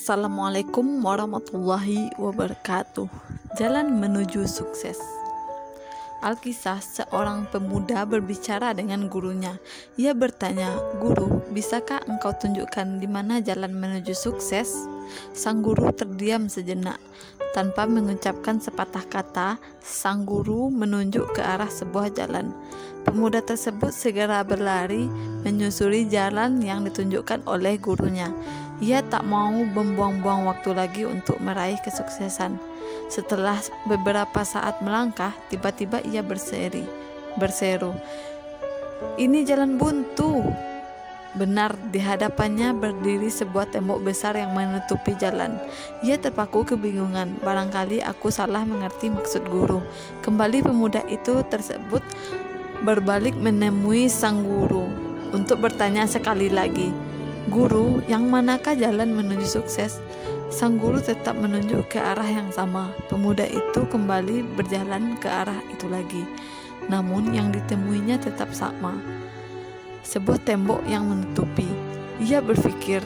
Assalamualaikum warahmatullahi wabarakatuh. Jalan menuju sukses. Alkisah seorang pemuda berbicara dengan gurunya. Ia bertanya, "Guru, bisakah engkau tunjukkan di mana jalan menuju sukses?" Sang guru terdiam sejenak. Tanpa mengucapkan sepatah kata, sang guru menunjuk ke arah sebuah jalan. Pemuda tersebut segera berlari menyusuri jalan yang ditunjukkan oleh gurunya. Ia tak mau membuang-buang waktu lagi untuk meraih kesuksesan. Setelah beberapa saat melangkah, tiba-tiba ia berseri, berseru, "Ini jalan buntu." Benar, di hadapannya berdiri sebuah tembok besar yang menutupi jalan. Ia terpaku kebingungan. Barangkali aku salah mengerti maksud guru. Kembali pemuda itu tersebut berbalik menemui sang guru untuk bertanya sekali lagi. Guru, yang manakah jalan menuju sukses? Sang guru tetap menunjuk ke arah yang sama. Pemuda itu kembali berjalan ke arah itu lagi. Namun yang ditemuinya tetap sama. Sebuah tembok yang menutupi. Ia berpikir,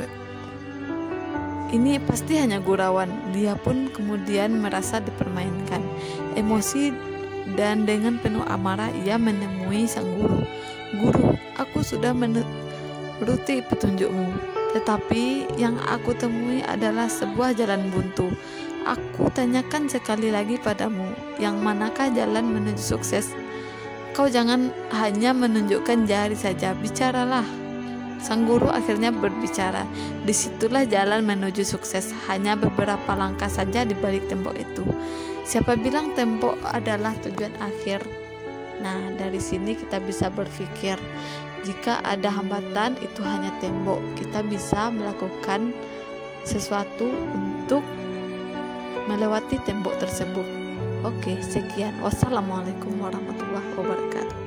ini pasti hanya gurauan. Dia pun kemudian merasa dipermainkan. Emosi dan dengan penuh amarah ia menemui sang guru. Guru, aku sudah Ruti petunjukmu, tetapi yang aku temui adalah sebuah jalan buntu. Aku tanyakan sekali lagi padamu, yang manakah jalan menuju sukses? Kau jangan hanya menunjukkan jari saja, bicaralah. Sang guru akhirnya berbicara. Di situlah jalan menuju sukses, hanya beberapa langkah saja di balik tembok itu. Siapa bilang tembok adalah tujuan akhir? Nah, dari sini kita bisa berpikir jika ada hambatan itu hanya tembok. Kita bisa melakukan sesuatu untuk melewati tembok tersebut. Oke, sekian. Wassalamualaikum warahmatullahi wabarakatuh.